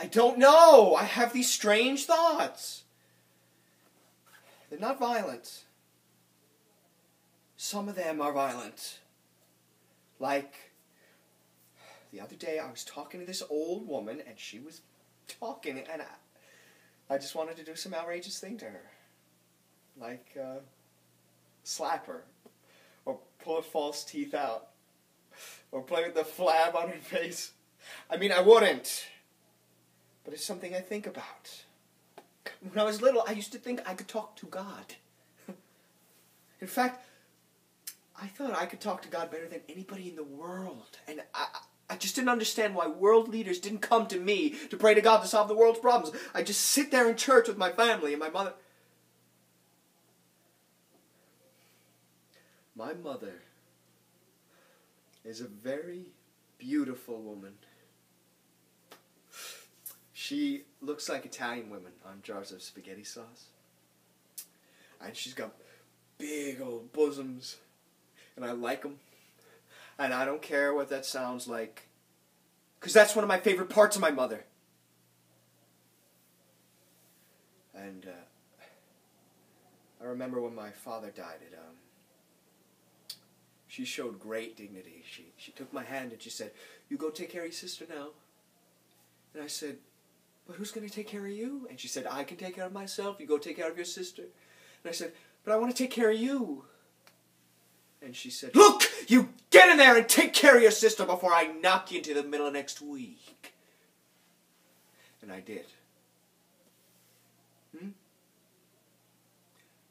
I don't know. I have these strange thoughts. They're not violent. Some of them are violent. Like the other day, I was talking to this old woman, and she was talking, and I, I just wanted to do some outrageous thing to her. Like, uh, slap her, or pull her false teeth out, or play with the flab on her face. I mean, I wouldn't, but it's something I think about. When I was little, I used to think I could talk to God. In fact, I thought I could talk to God better than anybody in the world. And I, I just didn't understand why world leaders didn't come to me to pray to God to solve the world's problems. I just sit there in church with my family and my mother. My mother is a very beautiful woman. She looks like Italian women on jars of spaghetti sauce. And she's got big old bosoms. And I like them. And I don't care what that sounds like. Because that's one of my favorite parts of my mother. And uh, I remember when my father died, it, um, she showed great dignity. She, she took my hand and she said, You go take care of your sister now. And I said, But who's going to take care of you? And she said, I can take care of myself. You go take care of your sister. And I said, But I want to take care of you. And she said, Look, you get in there and take care of your sister before I knock you into the middle of next week. And I did. Hmm?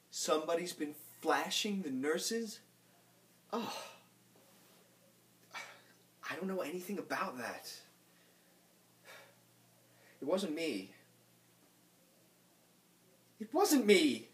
Somebody's been flashing the nurses? Oh. I don't know anything about that. It wasn't me. It wasn't me.